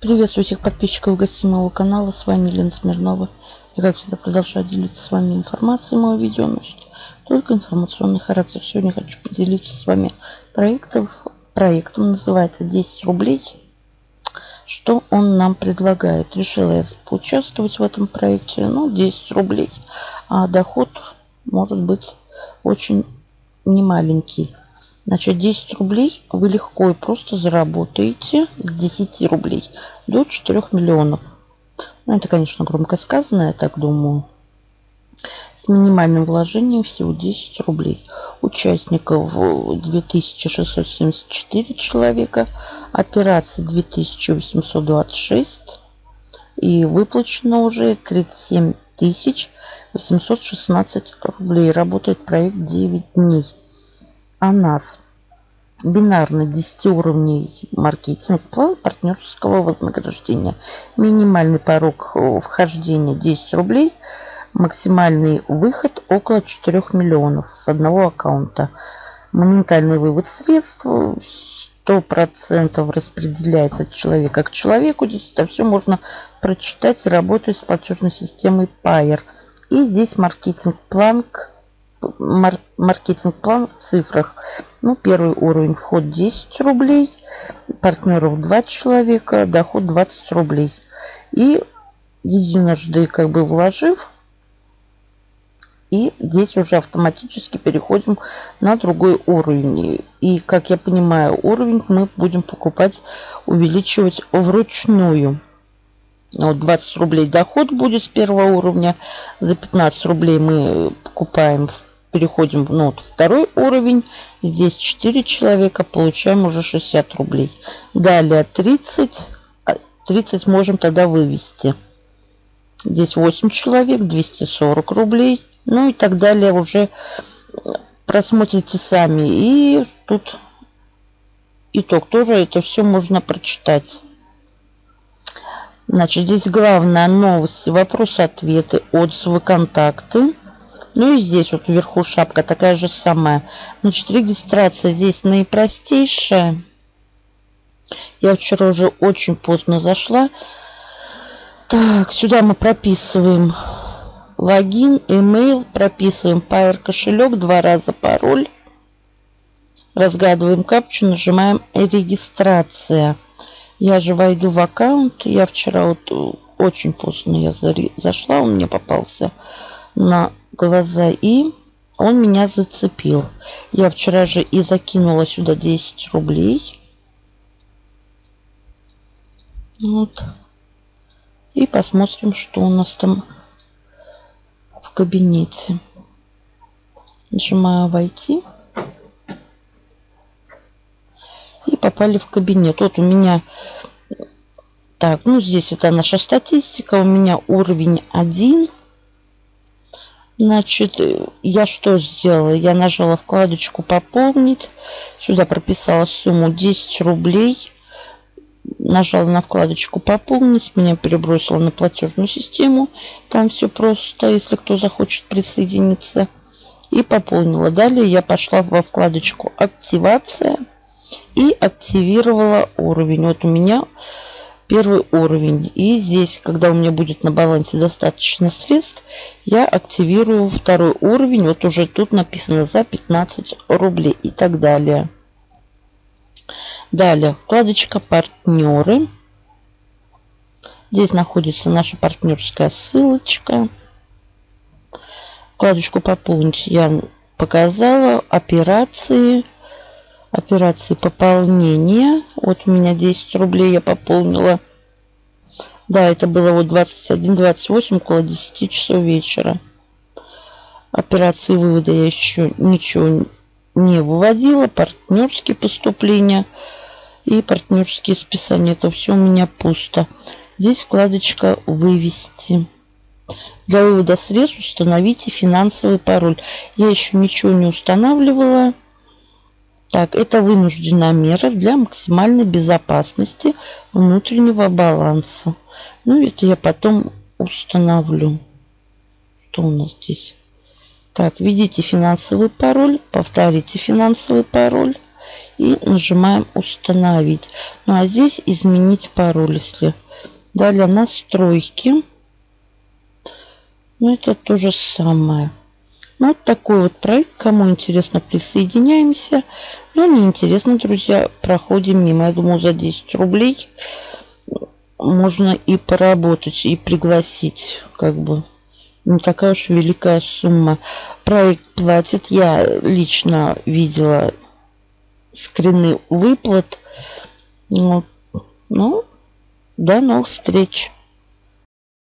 Приветствую всех подписчиков и гостей моего канала. С вами Елена Смирнова. Я, как всегда, продолжаю делиться с вами информацией. Моего видео носит только информационный характер. Сегодня хочу поделиться с вами проектом. Проектом называется 10 рублей. Что он нам предлагает? Решила я поучаствовать в этом проекте. Ну, 10 рублей. А доход может быть очень немаленький. Значит, 10 рублей вы легко и просто заработаете с 10 рублей до 4 миллионов. Ну, это, конечно, громко сказано, я так думаю. С минимальным вложением всего 10 рублей. Участников 2674 человека. Операции 2826. И выплачено уже 37 816 рублей. Работает проект 9 дней о нас. Бинарный 10 уровней маркетинг план партнерского вознаграждения. Минимальный порог вхождения 10 рублей. Максимальный выход около 4 миллионов с одного аккаунта. Моментальный вывод средств 100% распределяется от человека к человеку. Здесь это все можно прочитать, работая с платежной системой Payer. И здесь маркетинг-план мар маркетинг-план в цифрах. Ну, первый уровень вход 10 рублей, партнеров 2 человека, доход 20 рублей. И единожды как бы вложив, и здесь уже автоматически переходим на другой уровень. И, как я понимаю, уровень мы будем покупать, увеличивать вручную. Вот 20 рублей доход будет с первого уровня. За 15 рублей мы покупаем переходим ну, вот, второй уровень. Здесь 4 человека, получаем уже 60 рублей. Далее 30. 30 а, можем тогда вывести. Здесь 8 человек, 240 рублей. Ну и так далее уже просмотрите сами. И тут итог тоже это все можно прочитать. Значит, здесь главная новость, вопросы-ответы, отзывы, контакты. Ну и здесь вот вверху шапка такая же самая. Значит, регистрация здесь наипростейшая. Я вчера уже очень поздно зашла. Так, сюда мы прописываем логин, email, прописываем Pair кошелек, два раза пароль. Разгадываем капчу, нажимаем регистрация. Я же войду в аккаунт. Я вчера вот очень поздно я зашла, он мне попался на глаза и он меня зацепил. Я вчера же и закинула сюда 10 рублей. Вот. И посмотрим, что у нас там в кабинете. Нажимаю «Войти». И попали в кабинет. Вот у меня... Так, ну здесь это наша статистика. У меня уровень 1. Значит, я что сделала? Я нажала вкладочку «Пополнить». Сюда прописала сумму 10 рублей. Нажала на вкладочку «Пополнить». Меня перебросило на платежную систему. Там все просто, если кто захочет присоединиться. И пополнила. Далее я пошла во вкладочку «Активация» и активировала уровень. Вот у меня первый уровень. И здесь, когда у меня будет на балансе достаточно средств, я активирую второй уровень. Вот уже тут написано за 15 рублей и так далее. Далее, вкладочка «Партнеры». Здесь находится наша партнерская ссылочка. Вкладочку «Пополнить» я показала. Операции. Операции пополнения. Вот у меня 10 рублей я пополнила. Да, это было вот 21-28, около 10 часов вечера. Операции вывода я еще ничего не выводила. Партнерские поступления и партнерские списания. Это все у меня пусто. Здесь вкладочка «Вывести». Для вывода средств установите финансовый пароль. Я еще ничего не устанавливала. Так, это вынужденная мера для максимальной безопасности внутреннего баланса. Ну, это я потом установлю. Что у нас здесь? Так, введите финансовый пароль, повторите финансовый пароль И нажимаем установить. Ну а здесь изменить пароль, если. Далее настройки. Ну это то же самое. Ну, вот такой вот проект. Кому интересно, присоединяемся. Ну, не интересно, друзья, проходим мимо. Я думаю, за 10 рублей можно и поработать, и пригласить, как бы. Не такая уж великая сумма. Проект платит. Я лично видела скрины выплат. Вот. Ну, до новых встреч.